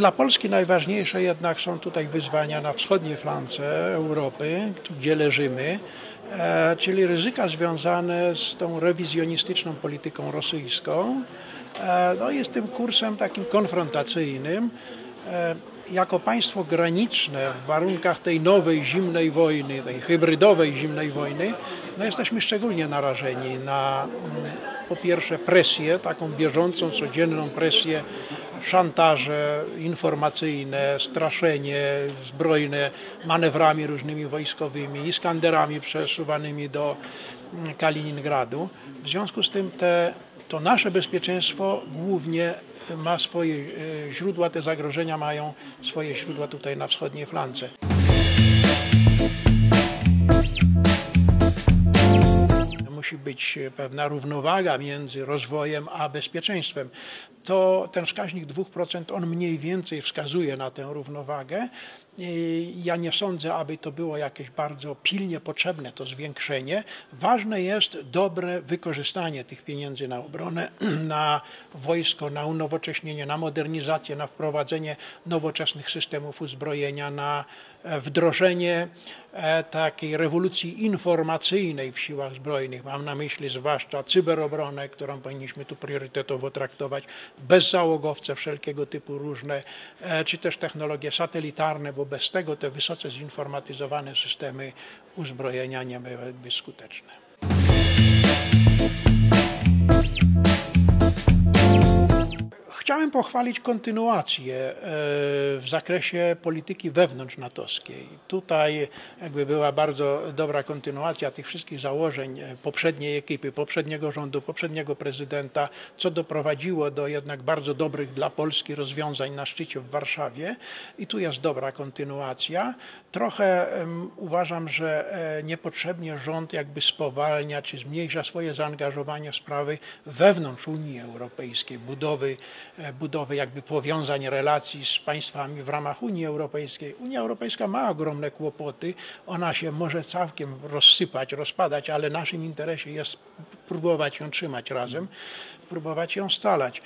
dla Polski najważniejsze jednak są tutaj wyzwania na wschodniej flance Europy, gdzie leżymy, e, czyli ryzyka związane z tą rewizjonistyczną polityką rosyjską. E, no, jest tym kursem takim konfrontacyjnym. E, jako państwo graniczne w warunkach tej nowej zimnej wojny, tej hybrydowej zimnej wojny, no jesteśmy szczególnie narażeni na mm, po pierwsze presję, taką bieżącą, codzienną presję, szantaże informacyjne, straszenie zbrojne manewrami różnymi wojskowymi, iskanderami przesuwanymi do mm, Kaliningradu. W związku z tym te, to nasze bezpieczeństwo głównie ma swoje e, źródła, te zagrożenia mają swoje źródła tutaj na wschodniej flance. Być pewna równowaga między rozwojem a bezpieczeństwem. To ten wskaźnik 2% on mniej więcej wskazuje na tę równowagę. Ja nie sądzę, aby to było jakieś bardzo pilnie potrzebne, to zwiększenie. Ważne jest dobre wykorzystanie tych pieniędzy na obronę, na wojsko, na unowocześnienie, na modernizację, na wprowadzenie nowoczesnych systemów uzbrojenia, na e, wdrożenie e, takiej rewolucji informacyjnej w siłach zbrojnych. Mam na myśli zwłaszcza cyberobronę, którą powinniśmy tu priorytetowo traktować, bezzałogowce wszelkiego typu różne, e, czy też technologie satelitarne, bo bez tego te wysoce zinformatyzowane systemy uzbrojenia nie byłyby skuteczne. Chciałem pochwalić kontynuację e, w zakresie polityki wewnątrz-natowskiej. Tutaj jakby była bardzo dobra kontynuacja tych wszystkich założeń e, poprzedniej ekipy, poprzedniego rządu, poprzedniego prezydenta, co doprowadziło do jednak bardzo dobrych dla Polski rozwiązań na szczycie w Warszawie. I tu jest dobra kontynuacja. Trochę uważam, że e, niepotrzebnie rząd jakby spowalnia czy zmniejsza swoje zaangażowanie w sprawy wewnątrz Unii Europejskiej, budowy budowy jakby powiązań relacji z państwami w ramach Unii Europejskiej. Unia Europejska ma ogromne kłopoty, ona się może całkiem rozsypać, rozpadać, ale naszym interesie jest próbować ją trzymać razem, próbować ją scalać.